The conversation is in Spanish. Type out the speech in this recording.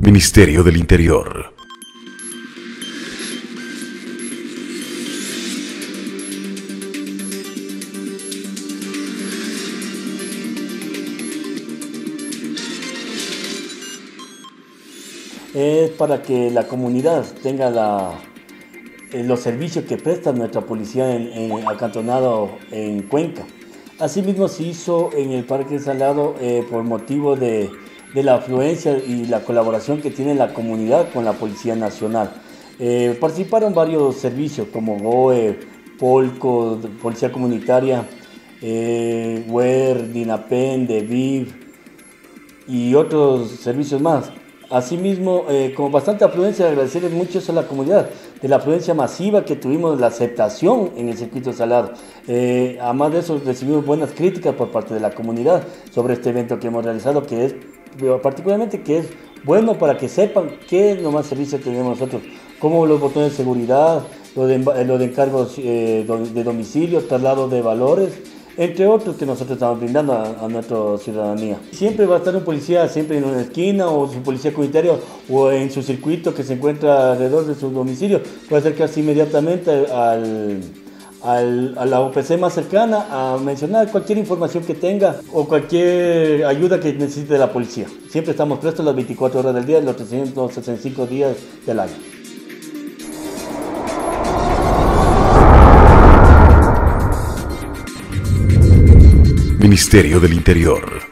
Ministerio del Interior. Es para que la comunidad tenga eh, los servicios que presta nuestra policía en, en acantonado en Cuenca. Asimismo se hizo en el Parque Salado eh, por motivo de, de, la afluencia y la colaboración que tiene la comunidad con la Policía Nacional. Eh, participaron varios servicios como GOE, Polco, Policía Comunitaria, eh, WER, DINAPEN, DEVIV y otros servicios más. Asimismo, eh, con bastante afluencia, agradecerles mucho a la comunidad de la afluencia masiva que tuvimos, la aceptación en el circuito salado. Eh, además de eso, recibimos buenas críticas por parte de la comunidad sobre este evento que hemos realizado, que es particularmente que es bueno para que sepan qué es lo más servicio que tenemos nosotros, como los botones de seguridad, lo de, lo de encargos eh, de domicilio, traslado de valores, entre otros que nosotros estamos brindando a, nuestra ciudadanía. Siempre va a estar un policía siempre en una esquina o su policía comunitario o en su circuito que se encuentra alrededor de su domicilio. Puede acercarse inmediatamente a la OPC más cercana a mencionar cualquier información que tenga o cualquier ayuda que necesite la policía. Siempre estamos prestos las 24 horas del día, los 365 días del año. Ministerio del Interior.